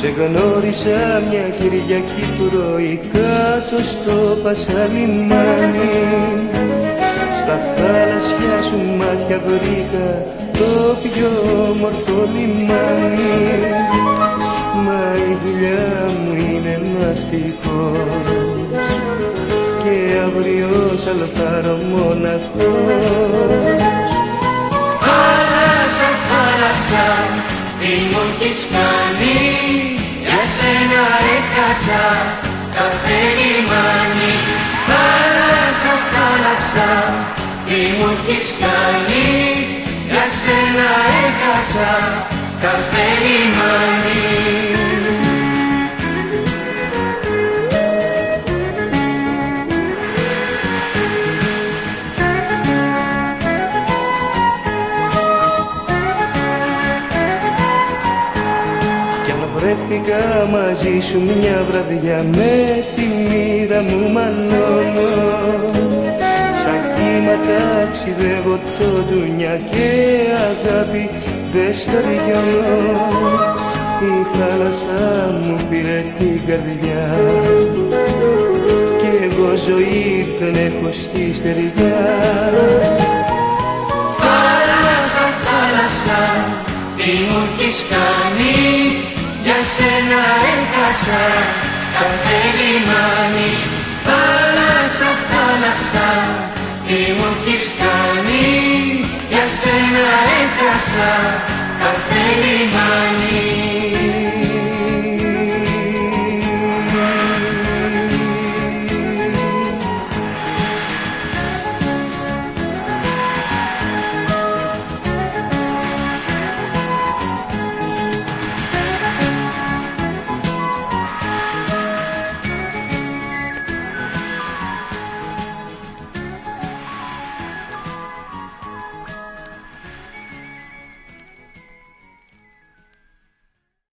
Σε γνώρισα μια Κυριακή πρωί κάτω στο Πασαλιμάνι. Στα θάλασσια σου μάτια βρήκα το πιο όμορφο λιμάνι. Μα η δουλειά μου είναι ναυτικός και αύριο σ' πάρω μοναχός Θάλασσα, θάλασσα, τι μου έχεις κάνει; Για σένα έχασα κάθε λιμάνι Θάλασσα, θάλασσα, τι μου έχεις κάνει; Για σένα έχασα κάθε λιμάνι βρέθηκα μαζί σου μια βραδιά με τη μοίρα μου μαλώνω. Σαν κύμα ταξιδεύω το δουνιά και αγάπη δεν στεριώνω Η θάλασσα μου πήρε την καρδιά. Και εγώ ζωή δεν έχω στη στεριά. Θάλασσα, θάλασσα, τι μου έχεις κάνει; Για σένα έχασα κάθε λιμάνι Θάλασσα, θάλασσα, τι μου έχεις κάνει Για σένα έχασα κάθε λιμάνι